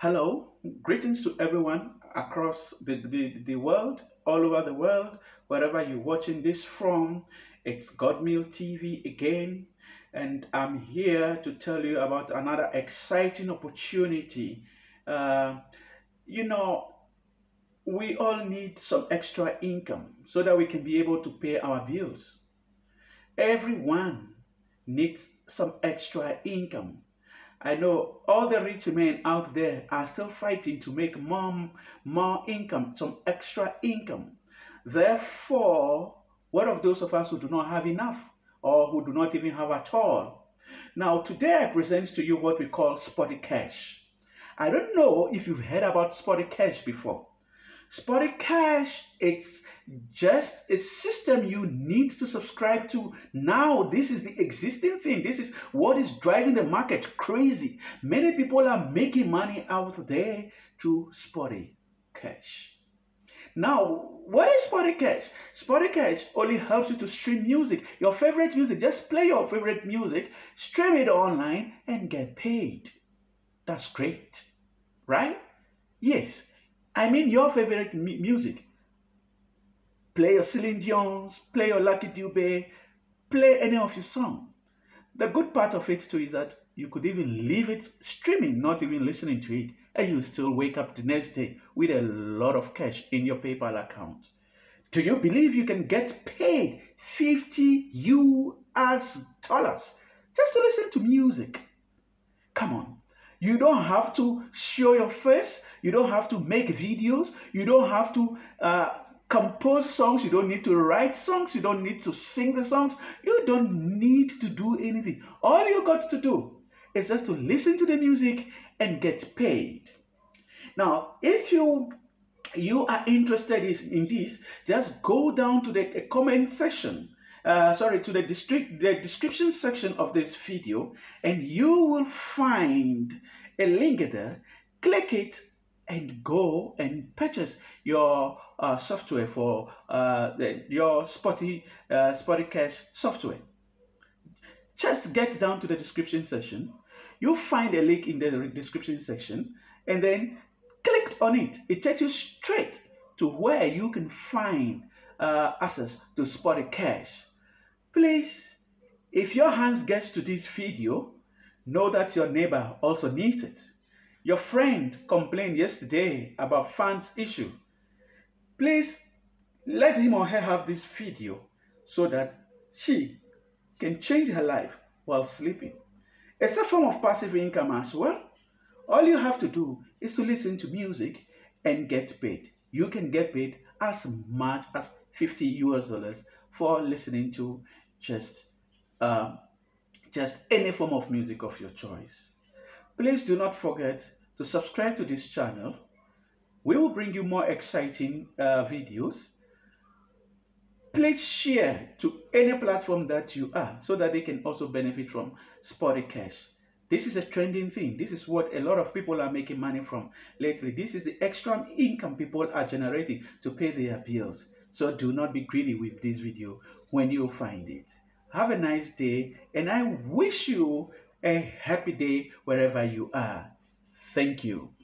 Hello, greetings to everyone across the, the, the world, all over the world, wherever you're watching this from. It's Godmill TV again, and I'm here to tell you about another exciting opportunity. Uh, you know, we all need some extra income so that we can be able to pay our bills. Everyone needs some extra income I know all the rich men out there are still fighting to make more, more income, some extra income. Therefore, what of those of us who do not have enough or who do not even have at all? Now, today I present to you what we call SpotiCash. I don't know if you've heard about SpotiCash before. SpotiCash, it's just a system you need to subscribe to now. This is the existing thing. This is what is driving the market crazy. Many people are making money out there through Spotty Cash. Now, what is SpotiCash? Spotty Cash only helps you to stream music, your favorite music. Just play your favorite music, stream it online, and get paid. That's great, right? Yes, I mean your favorite music play your Celine Dion's, play your Lucky Dube, play any of your song. The good part of it too is that you could even leave it streaming, not even listening to it, and you still wake up the next day with a lot of cash in your PayPal account. Do you believe you can get paid 50 US dollars just to listen to music? Come on. You don't have to show your face. You don't have to make videos. You don't have to uh, compose songs, you don't need to write songs, you don't need to sing the songs, you don't need to do anything. All you got to do is just to listen to the music and get paid. Now, if you you are interested in this, just go down to the comment section. Uh, sorry, to the, district, the description section of this video, and you will find a link there. Click it and go and purchase your uh, software for uh, the, your Spotty, uh, SpotiCash software. Just get down to the description section. You'll find a link in the description section and then click on it. It takes you straight to where you can find uh, access to SpotiCash. Please, if your hands gets to this video, know that your neighbor also needs it. Your friend complained yesterday about fans issue. Please let him or her have this video so that she can change her life while sleeping. It's a form of passive income as well. All you have to do is to listen to music and get paid. You can get paid as much as 50 US dollars for listening to just uh, just any form of music of your choice. Please do not forget to subscribe to this channel. We will bring you more exciting uh, videos. Please share to any platform that you are so that they can also benefit from Spotty Cash. This is a trending thing. This is what a lot of people are making money from lately. This is the extra income people are generating to pay their bills. So do not be greedy with this video when you find it. Have a nice day and I wish you a happy day wherever you are. Thank you.